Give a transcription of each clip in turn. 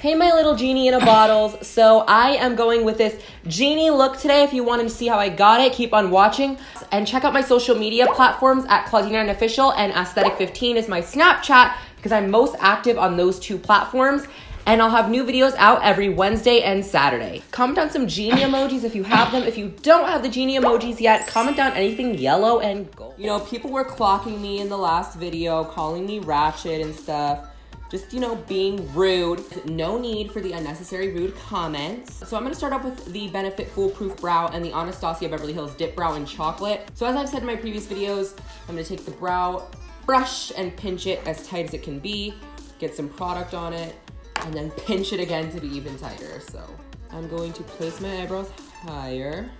Hey, my little genie in a bottles. So I am going with this genie look today. If you want to see how I got it, keep on watching and check out my social media platforms at Clawdeena Official and Aesthetic15 is my Snapchat because I'm most active on those two platforms. And I'll have new videos out every Wednesday and Saturday. Comment down some genie emojis if you have them. If you don't have the genie emojis yet, comment down anything yellow and gold. You know, people were clocking me in the last video, calling me ratchet and stuff just, you know, being rude. No need for the unnecessary rude comments. So I'm gonna start off with the Benefit Foolproof Brow and the Anastasia Beverly Hills Dip Brow in Chocolate. So as I've said in my previous videos, I'm gonna take the brow brush and pinch it as tight as it can be, get some product on it, and then pinch it again to be even tighter. So I'm going to place my eyebrows higher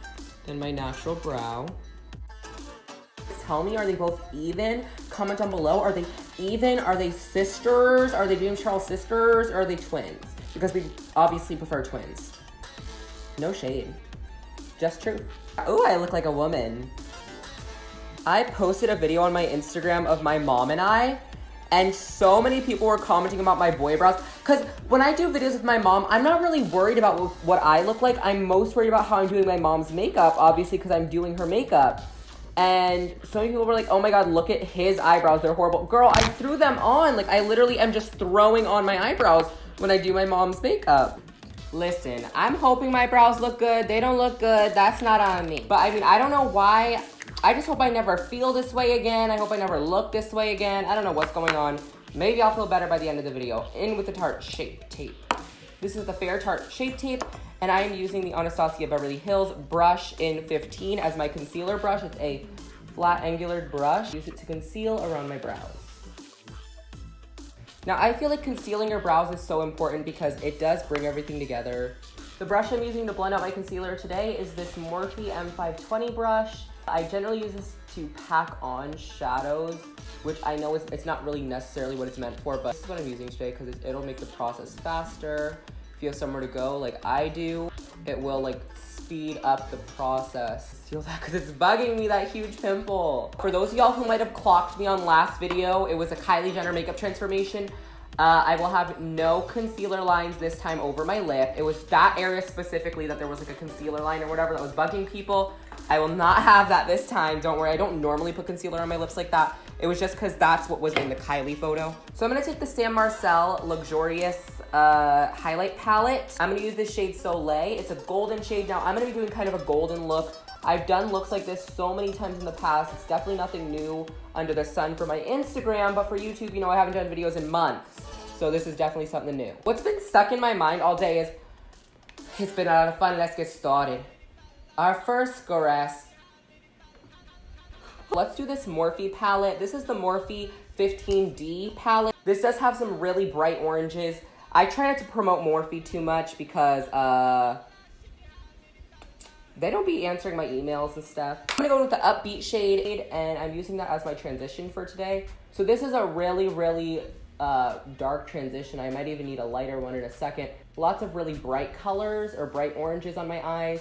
than my natural brow. Tell me, are they both even? Comment down below. Are they even? Are they sisters? Are they James Charles sisters? Or are they twins? Because we obviously prefer twins. No shade. Just true. Oh, I look like a woman. I posted a video on my Instagram of my mom and I, and so many people were commenting about my boy brows. Because when I do videos with my mom, I'm not really worried about what I look like. I'm most worried about how I'm doing my mom's makeup, obviously, because I'm doing her makeup. And so many people were like, oh my God, look at his eyebrows. They're horrible. Girl, I threw them on. Like, I literally am just throwing on my eyebrows when I do my mom's makeup. Listen, I'm hoping my brows look good. They don't look good. That's not on me. But I mean, I don't know why. I just hope I never feel this way again. I hope I never look this way again. I don't know what's going on. Maybe I'll feel better by the end of the video. In with the Tarte Shape Tape. This is the Fair Tarte Shape Tape and I am using the Anastasia Beverly Hills brush in 15 as my concealer brush. It's a flat angular brush. Use it to conceal around my brows. Now I feel like concealing your brows is so important because it does bring everything together. The brush I'm using to blend out my concealer today is this Morphe M520 brush. I generally use this to pack on shadows, which I know is, it's not really necessarily what it's meant for, but this is what I'm using today because it'll make the process faster if you have somewhere to go like I do, it will like speed up the process. Feel that because it's bugging me, that huge pimple. For those of y'all who might have clocked me on last video, it was a Kylie Jenner makeup transformation. Uh, I will have no concealer lines this time over my lip. It was that area specifically that there was like a concealer line or whatever that was bugging people. I will not have that this time. Don't worry, I don't normally put concealer on my lips like that. It was just because that's what was in the Kylie photo. So I'm gonna take the Sam Marcel Luxurious uh, highlight palette. I'm gonna use the shade Soleil. It's a golden shade. Now I'm gonna be doing kind of a golden look. I've done looks like this so many times in the past. It's definitely nothing new under the sun for my Instagram, but for YouTube, you know, I haven't done videos in months. So this is definitely something new. What's been stuck in my mind all day is, it's been a lot of fun, let's get started. Our first caress. Let's do this Morphe palette. This is the Morphe 15D palette. This does have some really bright oranges. I try not to promote Morphe too much because uh, they don't be answering my emails and stuff. I'm gonna go with the upbeat shade and I'm using that as my transition for today. So this is a really, really uh, dark transition. I might even need a lighter one in a second. Lots of really bright colors or bright oranges on my eyes.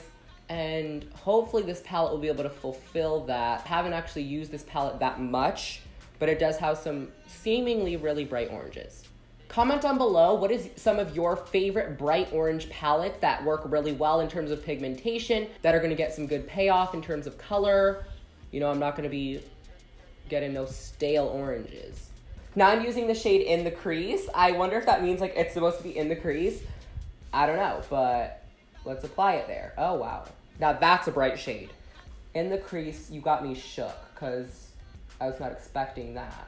And hopefully this palette will be able to fulfill that. Haven't actually used this palette that much, but it does have some seemingly really bright oranges. Comment down below what is some of your favorite bright orange palettes that work really well in terms of pigmentation, that are gonna get some good payoff in terms of color. You know, I'm not gonna be getting no stale oranges. Now I'm using the shade in the crease. I wonder if that means like it's supposed to be in the crease. I don't know, but let's apply it there. Oh, wow. Now that's a bright shade. In the crease, you got me shook because I was not expecting that.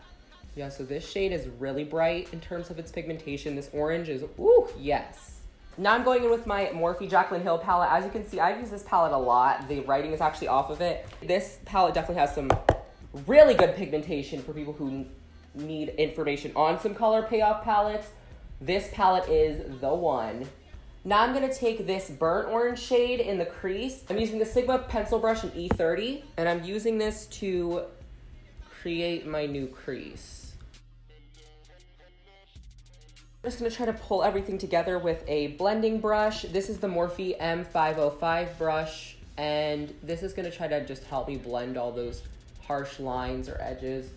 Yeah, so this shade is really bright in terms of its pigmentation. This orange is, ooh, yes. Now I'm going in with my Morphe Jaclyn Hill palette. As you can see, I've used this palette a lot. The writing is actually off of it. This palette definitely has some really good pigmentation for people who need information on some color payoff palettes. This palette is the one. Now I'm gonna take this burnt orange shade in the crease. I'm using the Sigma pencil brush in E30, and I'm using this to create my new crease. I'm just gonna try to pull everything together with a blending brush. This is the Morphe M505 brush, and this is gonna try to just help me blend all those harsh lines or edges.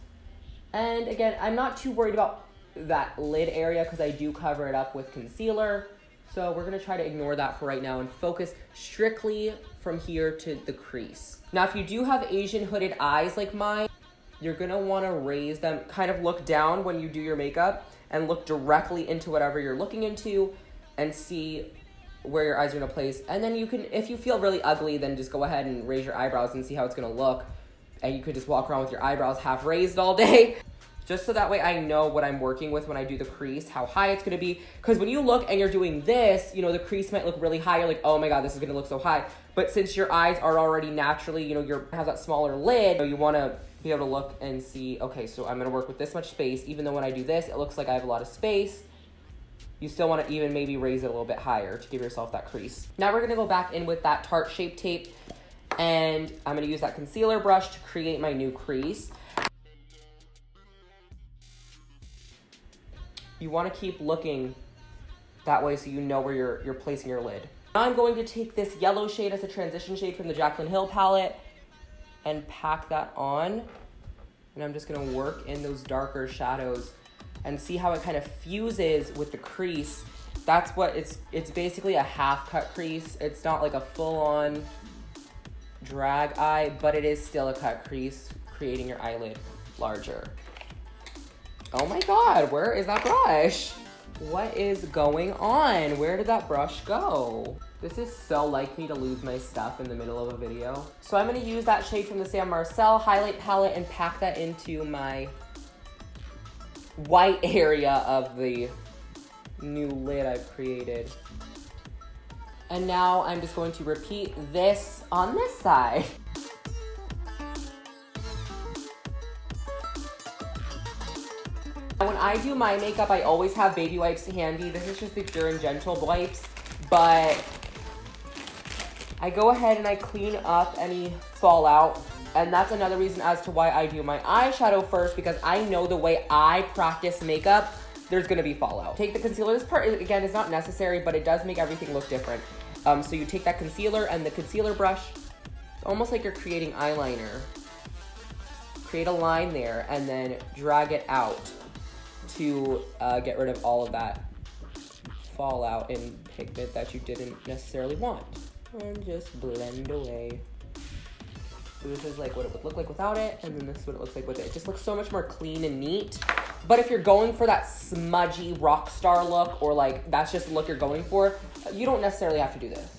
And again, I'm not too worried about that lid area because I do cover it up with concealer. So we're gonna try to ignore that for right now and focus strictly from here to the crease. Now, if you do have Asian hooded eyes like mine, you're gonna wanna raise them, kind of look down when you do your makeup and look directly into whatever you're looking into and see where your eyes are gonna place. And then you can, if you feel really ugly, then just go ahead and raise your eyebrows and see how it's gonna look. And you could just walk around with your eyebrows half raised all day. Just so that way I know what I'm working with when I do the crease, how high it's gonna be. Because when you look and you're doing this, you know, the crease might look really high. You're like, oh my God, this is gonna look so high. But since your eyes are already naturally, you know, you have that smaller lid, you, know, you wanna be able to look and see, okay, so I'm gonna work with this much space. Even though when I do this, it looks like I have a lot of space you still want to even maybe raise it a little bit higher to give yourself that crease. Now we're to go back in with that Tarte Shape Tape and I'm to use that concealer brush to create my new crease. You want to keep looking that way so you know where you're, you're placing your lid. Now I'm going to take this yellow shade as a transition shade from the Jaclyn Hill palette and pack that on. And I'm just going to work in those darker shadows and see how it kind of fuses with the crease. That's what it's, it's basically a half cut crease. It's not like a full on drag eye, but it is still a cut crease, creating your eyelid larger. Oh my God, where is that brush? What is going on? Where did that brush go? This is so like me to lose my stuff in the middle of a video. So I'm gonna use that shade from the Sam Marcel highlight palette and pack that into my white area of the new lid I've created. And now I'm just going to repeat this on this side. When I do my makeup, I always have baby wipes handy. This is just the Pure and Gentle wipes, but I go ahead and I clean up any fallout and that's another reason as to why I do my eyeshadow first because I know the way I practice makeup, there's gonna be fallout. Take the concealer. This part, again, is not necessary, but it does make everything look different. Um, so you take that concealer and the concealer brush. It's almost like you're creating eyeliner. Create a line there and then drag it out to uh, get rid of all of that fallout and pigment that you didn't necessarily want. And just blend away. So this is like what it would look like without it, and then this is what it looks like with it. It just looks so much more clean and neat. But if you're going for that smudgy rock star look, or like that's just the look you're going for, you don't necessarily have to do this.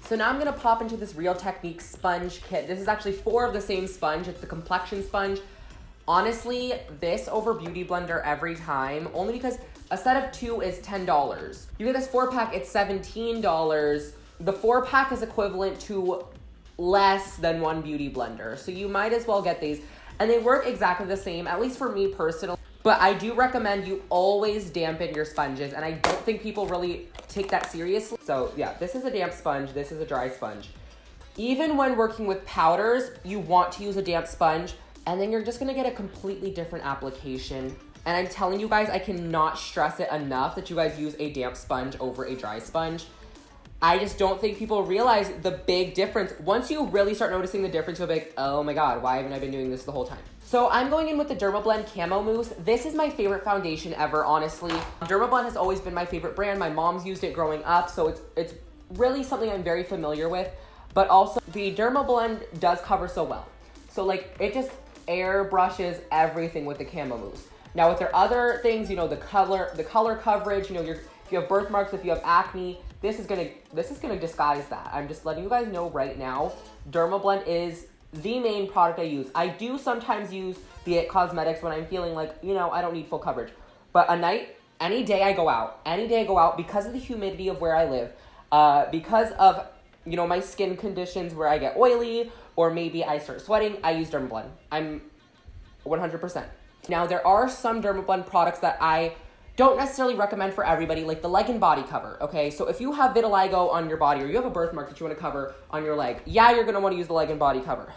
So now I'm gonna pop into this Real Technique sponge kit. This is actually four of the same sponge. It's the complexion sponge. Honestly, this over Beauty Blender every time, only because a set of two is $10. You get this four pack, it's $17 the four pack is equivalent to less than one beauty blender. So you might as well get these. And they work exactly the same, at least for me personally. But I do recommend you always dampen your sponges. And I don't think people really take that seriously. So yeah, this is a damp sponge. This is a dry sponge. Even when working with powders, you want to use a damp sponge. And then you're just gonna get a completely different application. And I'm telling you guys, I cannot stress it enough that you guys use a damp sponge over a dry sponge. I just don't think people realize the big difference. Once you really start noticing the difference, you'll be like, oh my god, why haven't I been doing this the whole time? So I'm going in with the Dermablend Camo Mousse. This is my favorite foundation ever, honestly. Dermablend has always been my favorite brand. My mom's used it growing up, so it's it's really something I'm very familiar with. But also, the Dermablend does cover so well. So like, it just airbrushes everything with the Camo Mousse. Now with their other things, you know, the color, the color coverage, you know, your if you have birthmarks, if you have acne, this is gonna this is gonna disguise that. I'm just letting you guys know right now. Dermablend is the main product I use. I do sometimes use the It Cosmetics when I'm feeling like, you know, I don't need full coverage. But a night, any day I go out, any day I go out, because of the humidity of where I live, uh, because of, you know, my skin conditions where I get oily or maybe I start sweating, I use Dermablend. I'm 100%. Now, there are some Dermablend products that I don't necessarily recommend for everybody, like the leg and body cover, okay? So if you have vitiligo on your body or you have a birthmark that you wanna cover on your leg, yeah, you're gonna wanna use the leg and body cover.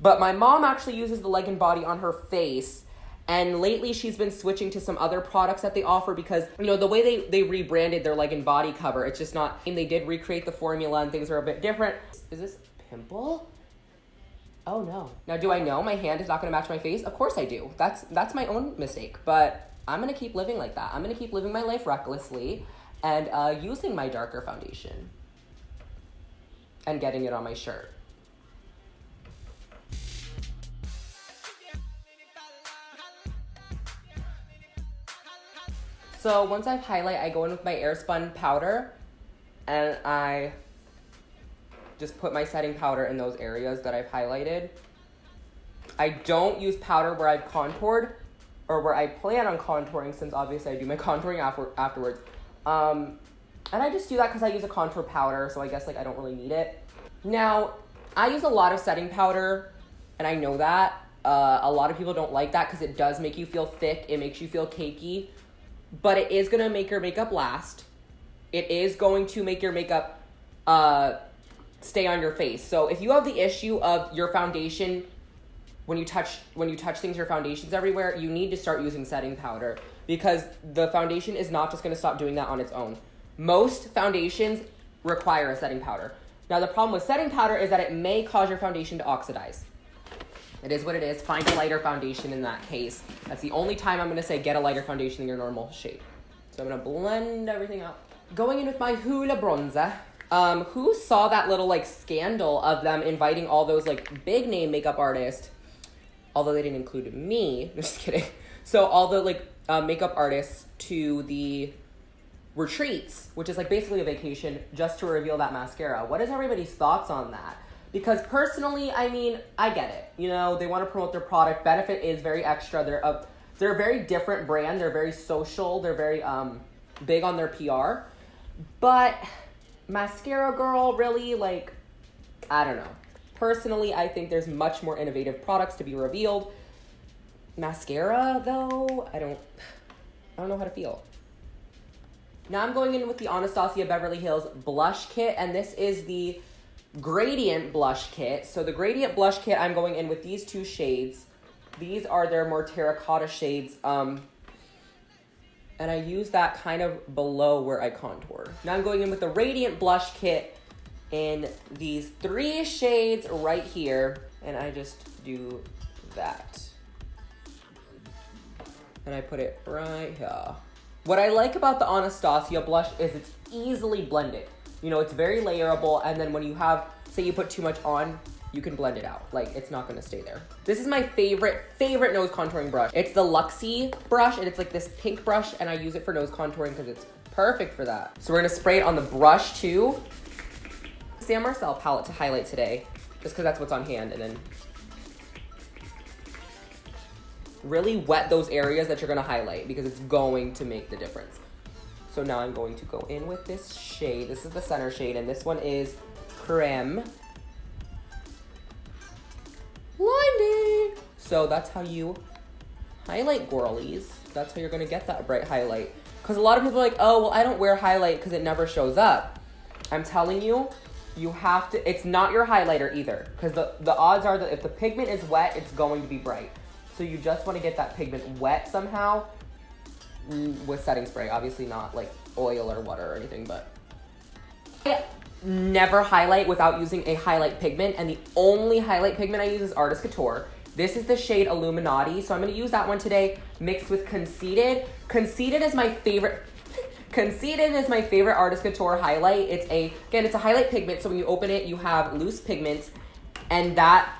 But my mom actually uses the leg and body on her face. And lately she's been switching to some other products that they offer because, you know, the way they, they rebranded their leg and body cover, it's just not, they did recreate the formula and things are a bit different. Is this pimple? Oh no. Now do I know my hand is not gonna match my face? Of course I do. That's that's my own mistake. But I'm gonna keep living like that. I'm gonna keep living my life recklessly and uh, using my darker foundation and getting it on my shirt. So once I've highlight, I go in with my Airspun powder and I just put my setting powder in those areas that I've highlighted. I don't use powder where I've contoured or where I plan on contouring since obviously I do my contouring after, afterwards. Um, and I just do that because I use a contour powder, so I guess like I don't really need it. Now, I use a lot of setting powder, and I know that. Uh, a lot of people don't like that because it does make you feel thick, it makes you feel cakey, but it is gonna make your makeup last. It is going to make your makeup uh, stay on your face. So if you have the issue of your foundation when you touch when you touch things your foundations everywhere, you need to start using setting powder because the foundation is not just going to stop doing that on its own. Most foundations require a setting powder. Now the problem with setting powder is that it may cause your foundation to oxidize. It is what it is. Find a lighter foundation in that case. That's the only time I'm going to say get a lighter foundation than your normal shade. So I'm going to blend everything out. Going in with my Hoola bronzer. Um, who saw that little like scandal of them inviting all those like big name makeup artists? Although they didn't include me. Just kidding. So all the like uh, makeup artists to the retreats, which is like basically a vacation, just to reveal that mascara. What is everybody's thoughts on that? Because personally, I mean, I get it. You know, they want to promote their product. Benefit is very extra. They're a they're a very different brand. They're very social. They're very um big on their PR. But mascara girl, really like I don't know. Personally, I think there's much more innovative products to be revealed. Mascara though, I don't I don't know how to feel. Now I'm going in with the Anastasia Beverly Hills blush kit, and this is the gradient blush kit. So the gradient blush kit, I'm going in with these two shades. These are their more terracotta shades. Um, and I use that kind of below where I contour. Now I'm going in with the radiant blush kit in these three shades right here. And I just do that. And I put it right here. What I like about the Anastasia blush is it's easily blended. You know, it's very layerable, and then when you have, say you put too much on, you can blend it out. Like, it's not gonna stay there. This is my favorite, favorite nose contouring brush. It's the Luxie brush, and it's like this pink brush, and I use it for nose contouring because it's perfect for that. So we're gonna spray it on the brush too. Sam Marcel palette to highlight today, just because that's what's on hand, and then really wet those areas that you're gonna highlight because it's going to make the difference. So now I'm going to go in with this shade. This is the center shade, and this one is Creme. Blinding! So that's how you highlight girlies. That's how you're gonna get that bright highlight. Because a lot of people are like, oh, well, I don't wear highlight because it never shows up. I'm telling you, you have to, it's not your highlighter either. Because the, the odds are that if the pigment is wet, it's going to be bright. So you just want to get that pigment wet somehow with setting spray. Obviously not like oil or water or anything, but I never highlight without using a highlight pigment. And the only highlight pigment I use is Artist Couture. This is the shade Illuminati. So I'm going to use that one today mixed with Conceited. Conceited is my favorite. Conceited is my favorite Artist Couture highlight. It's a, again, it's a highlight pigment. So when you open it, you have loose pigments and that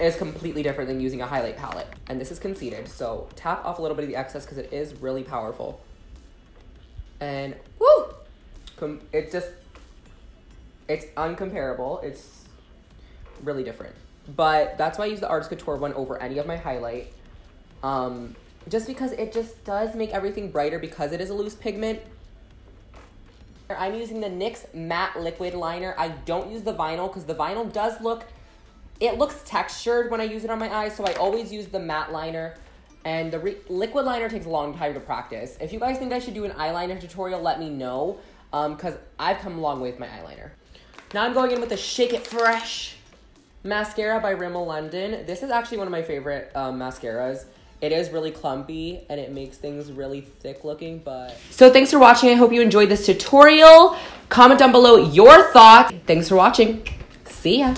is completely different than using a highlight palette. And this is conceited, so tap off a little bit of the excess because it is really powerful. And woo! It just, it's uncomparable. It's really different. But that's why I use the Artist Couture one over any of my highlight. Um, just because it just does make everything brighter because it is a loose pigment. I'm using the NYX Matte Liquid Liner. I don't use the vinyl because the vinyl does look it looks textured when I use it on my eyes, so I always use the matte liner. And the re- liquid liner takes a long time to practice. If you guys think I should do an eyeliner tutorial, let me know, because um, I've come a long way with my eyeliner. Now I'm going in with the Shake It Fresh mascara by Rimmel London. This is actually one of my favorite um, mascaras. It is really clumpy and it makes things really thick looking, but... So thanks for watching. I hope you enjoyed this tutorial. Comment down below your thoughts. Thanks for watching. See ya.